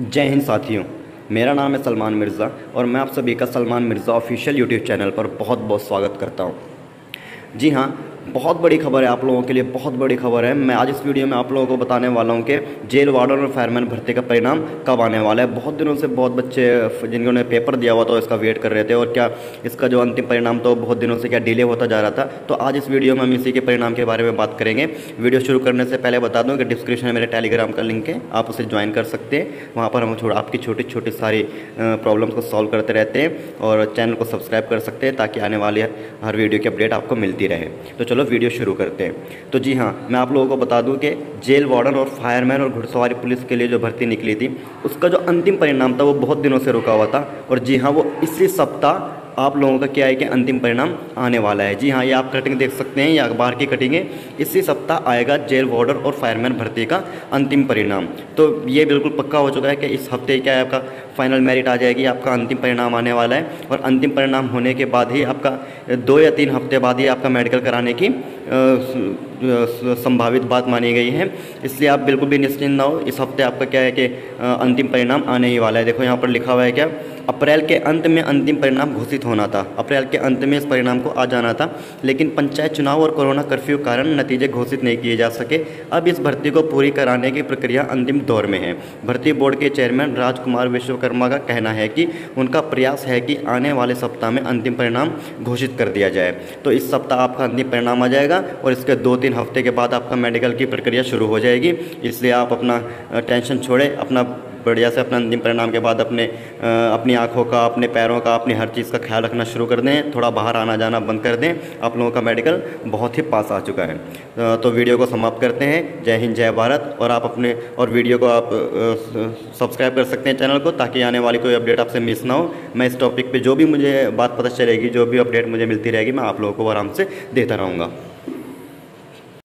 जय हिंद साथियों, मेरा नाम है सलमान मिर्ज़ा और मैं आप सभी का Salman Mirza official YouTube channel पर बहुत बहुत स्वागत करता हूँ। जी हाँ बहुत बड़ी खबर है आप लोगों के लिए, बहुत बड़ी खबर है। मैं आज इस वीडियो में आप लोगों को बताने वाला हूँ कि जेल वार्डन और फायरमैन भर्ती का परिणाम कब आने वाला है। बहुत दिनों से बहुत बच्चे, जिन्होंने पेपर दिया हुआ था इसका वेट कर रहे थे और क्या इसका जो अंतिम परिणाम तो बहुत दिनों से क्या डिले होता जा रहा था। तो आज इस वीडियो में हम इसी के परिणाम के बारे में बात करेंगे। वीडियो शुरू करने से पहले बता दूँ कि डिस्क्रिप्शन में मेरे टेलीग्राम का लिंक है, आप उसे ज्वाइन कर सकते हैं। वहाँ पर हम आपकी छोटी छोटी सारी प्रॉब्लम्स को सॉल्व करते रहते हैं और चैनल को सब्सक्राइब कर सकते हैं ताकि आने वाली हर वीडियो की अपडेट आपको मिलती रहे। तो चलो वीडियो शुरू करते हैं। तो जी हाँ मैं आप लोगों को बता दूँ कि जेल वार्डन और फायरमैन और घुड़सवारी पुलिस के लिए जो भर्ती निकली थी, उसका जो अंतिम परिणाम था वो बहुत दिनों से रुका हुआ था। और जी हाँ वो इसी सप्ताह आप लोगों का क्या है कि अंतिम परिणाम आने वाला है। जी हाँ ये आप कटिंग देख सकते हैं, ये अखबार की कटिंग है। इसी सप्ताह आएगा जेल वार्डर और फायरमैन भर्ती का अंतिम परिणाम। तो ये बिल्कुल पक्का हो चुका है कि इस हफ़्ते क्या है आपका फाइनल मेरिट आ जाएगी, आपका अंतिम परिणाम आने वाला है और अंतिम परिणाम होने के बाद ही आपका, दो या तीन हफ़्ते बाद ही आपका मेडिकल कराने की संभावित बात मानी गई है। इसलिए आप बिल्कुल भी निश्चिंत ना हो, इस हफ़्ते आपका क्या है कि अंतिम परिणाम आने ही वाला है। देखो यहाँ पर लिखा हुआ है क्या, अप्रैल के अंत में अंतिम परिणाम घोषित होना था। अप्रैल के अंत में इस परिणाम को आ जाना था, लेकिन पंचायत चुनाव और कोरोना कर्फ्यू कारण नतीजे घोषित नहीं किए जा सके। अब इस भर्ती को पूरी कराने की प्रक्रिया अंतिम दौर में है। भर्ती बोर्ड के चेयरमैन राजकुमार विश्वकर्मा का कहना है कि उनका प्रयास है कि आने वाले सप्ताह में अंतिम परिणाम घोषित कर दिया जाए। तो इस सप्ताह आपका अंतिम परिणाम आ जाएगा और इसके दो तीन हफ़्ते के बाद आपका मेडिकल की प्रक्रिया शुरू हो जाएगी। इसलिए आप अपना टेंशन छोड़ें, अपना बढ़िया से अपना अंतिम परिणाम के बाद अपने अपनी आँखों का, अपने पैरों का, अपनी हर चीज़ का ख्याल रखना शुरू कर दें। थोड़ा बाहर आना जाना बंद कर दें। आप लोगों का मेडिकल बहुत ही पास आ चुका है। तो वीडियो को समाप्त करते हैं। जय हिंद, जय भारत। और आप अपने, और वीडियो को आप सब्सक्राइब कर सकते हैं चैनल को ताकि आने वाली कोई अपडेट आपसे मिस ना हो। मैं इस टॉपिक पर जो भी मुझे बात पता चलेगी, जो भी अपडेट मुझे मिलती रहेगी, मैं आप लोगों को आराम से देता रहूँगा।